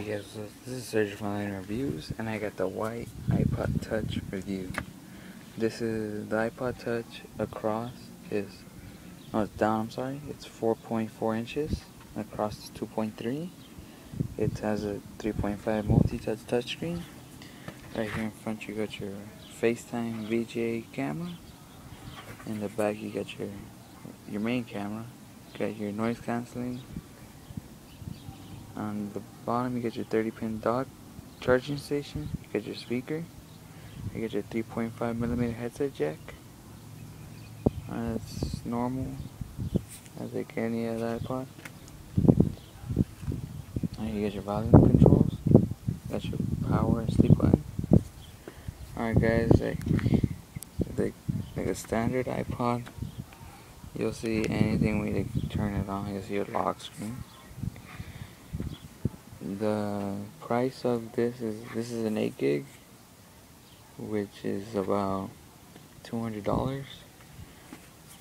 guys, this is Sergio from Line Reviews, and I got the white iPod Touch review. This is the iPod Touch across is, oh it's down, I'm sorry, it's 4.4 inches, across is 2.3. It has a 3.5 multi-touch touchscreen. Right here in front you got your FaceTime VGA camera. In the back you got your your main camera. Got your noise cancelling on the bottom, you get your 30 pin dock charging station. You get your speaker. You get your 3.5 millimeter headset jack. Uh, That's normal, as like any other iPod. And you get your volume controls. That's your power and sleep button. Alright guys, like, like, like a standard iPod, you'll see anything when you turn it on, you'll see your lock screen the price of this is this is an 8 gig which is about $200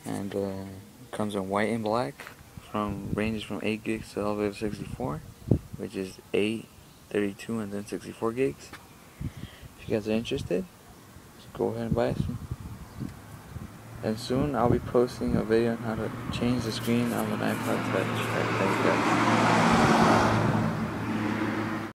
and uh, comes in white and black from ranges from 8 gigs to all the way to 64 which is 8 32 and then 64 gigs. If you guys are interested go ahead and buy some and soon I'll be posting a video on how to change the screen on an iPod Touch.